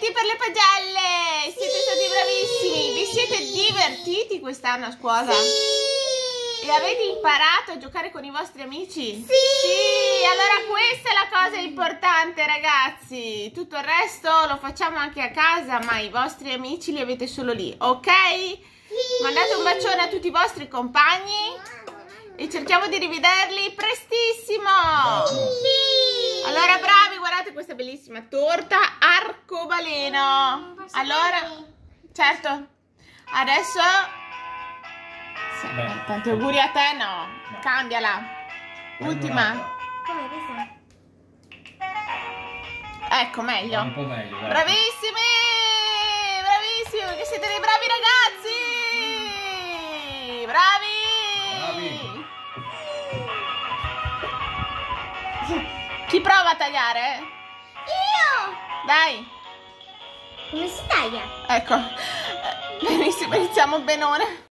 per le pagelle! Siete stati bravissimi! Vi siete divertiti quest'anno a scuola? Sì! E avete imparato a giocare con i vostri amici? Sì! Sì! Allora questa è la cosa importante ragazzi! Tutto il resto lo facciamo anche a casa, ma i vostri amici li avete solo lì, ok? Sì! Mandate un bacione a tutti i vostri compagni e cerchiamo di rivederli prestissimo! Questa bellissima torta arcobaleno. Posso Allora, certo. Adesso Sì, Beh. tanti auguri a te, no. No. Cambiala. Ultima. Come questa? Ecco, meglio. Un po' meglio, dai. Bravissimi! Bravissimi, che siete dei bravi ragazzi! Bravi! Chi prova a tagliare? Dai, Come si taglia? ecco. Benissimo, iniziamo benone.